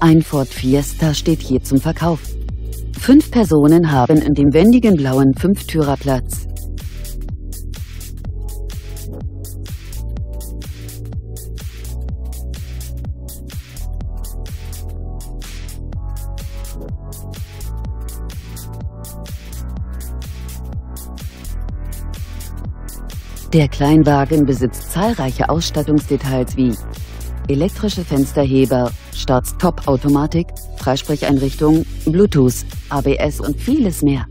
Ein Ford Fiesta steht hier zum Verkauf. Fünf Personen haben in dem wendigen blauen Fünftürer Platz. Der Kleinwagen besitzt zahlreiche Ausstattungsdetails wie elektrische Fensterheber, Start-Stop-Automatik, Freisprecheinrichtung, Bluetooth, ABS und vieles mehr.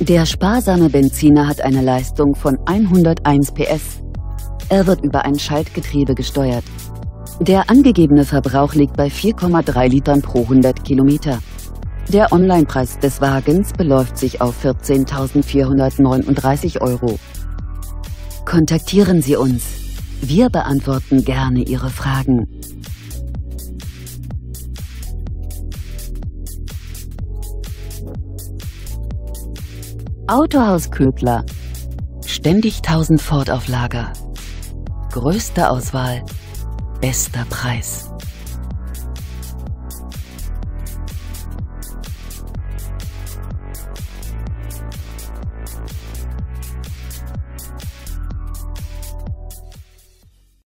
Der sparsame Benziner hat eine Leistung von 101 PS. Er wird über ein Schaltgetriebe gesteuert. Der angegebene Verbrauch liegt bei 4,3 Litern pro 100 Kilometer. Der Onlinepreis des Wagens beläuft sich auf 14.439 Euro. Kontaktieren Sie uns. Wir beantworten gerne Ihre Fragen. Autohaus Ködler. Ständig 1000 Ford auf Lager. Größte Auswahl, Bester Preis.